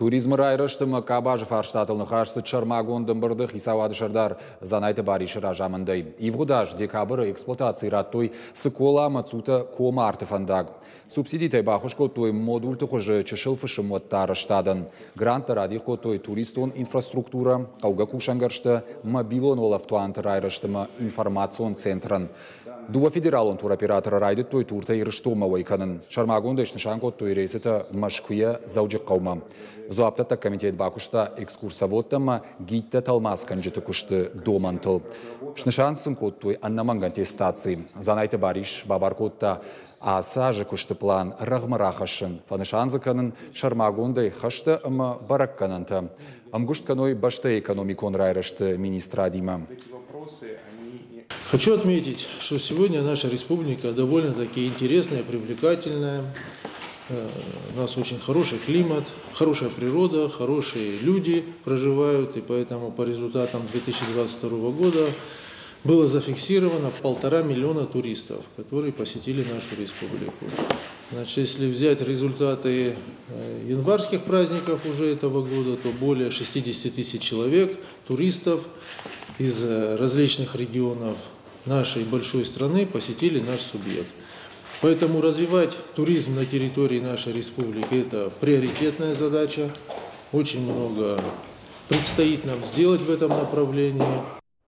Туризм айрыштымы кабажев арштатылны қарсы чармагон дымбырдық исауады шырдар занайты баришыр ажамындай. Ивғудаш декабры эксплуатацираттой сыкола мацута кома артыфандаг. Субсидитай бақышко той модульты хожы чешылфышым муаттары штадын. Гранттар адиқо той туристон инфраструктура, қауға кушангаршты, мобилон олафтуантыр айрыштымы информацион центрын. Дуа федералон туроператоры райды той турта ирыштума ойканын. Шармагонда ішнішанко той рейсіті машкуя заужық қаумам. Зуаптата комитет бакушта экскурсоводтама гидта талмас канжыты кушты домантыл. Шнышансым коттой аннаманган тестации. Занайты бариш бабар котта аса кушты план рағмырақышын. Фанышанзыканын шармагондай хашты ымы бараккананты. Амгушт каной башта экономикон райрышты министра Дима. Хочу отметить, что сегодня наша республика довольно-таки интересная, привлекательная. Э, у нас очень хороший климат, хорошая природа, хорошие люди проживают, и поэтому по результатам 2022 года было зафиксировано полтора миллиона туристов, которые посетили нашу республику. Значит, если взять результаты э, январских праздников уже этого года, то более 60 тысяч человек, туристов из э, различных регионов нашей большой страны посетили наш субъект. Поэтому развивать туризм на территории нашей республики – это приоритетная задача. Очень много предстоит нам сделать в этом направлении.